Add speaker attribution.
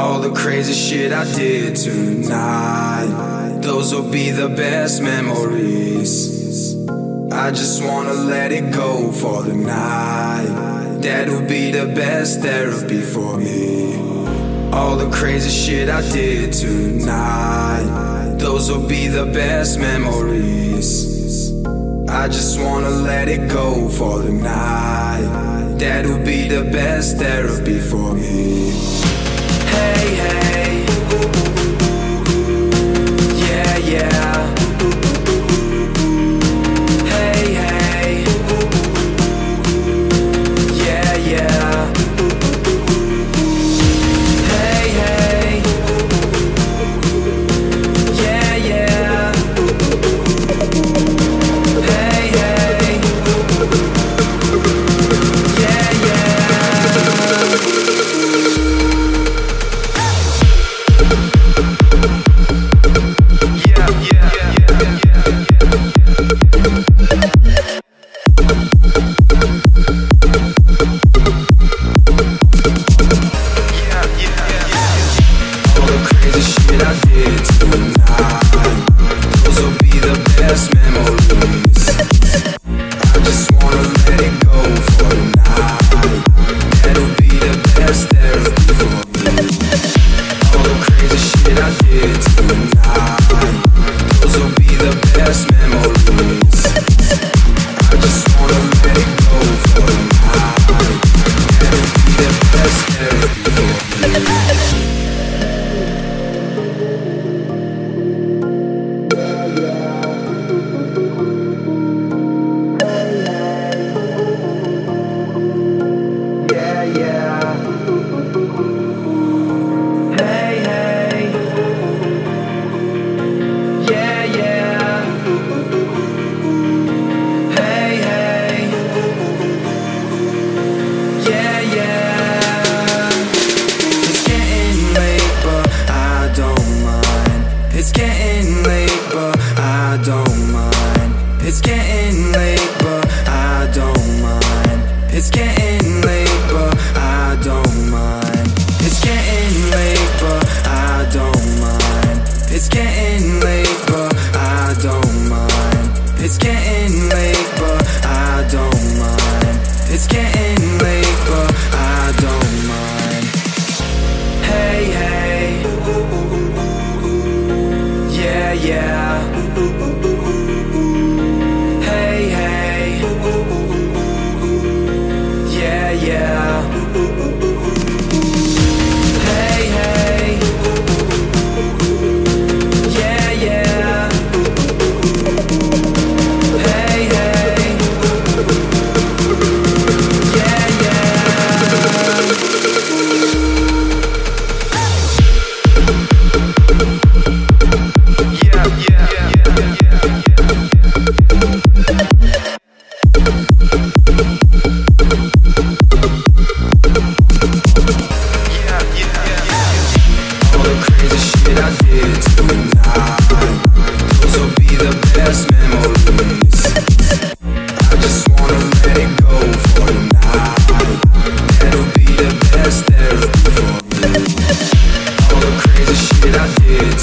Speaker 1: All the crazy shit I did tonight. Those will be the best memories. I just wanna let it go for the night. That'll be the best therapy for me. All the crazy shit I did tonight. Those will be the best memories. I just wanna let it go for the night. That'll be the best therapy for me. Hey, hey. It's the don't mind. It's getting late but I don't mind. It's getting late but I don't mind. It's getting late but I don't mind. It's getting late but I don't mind. It's getting late but I don't mind. It's getting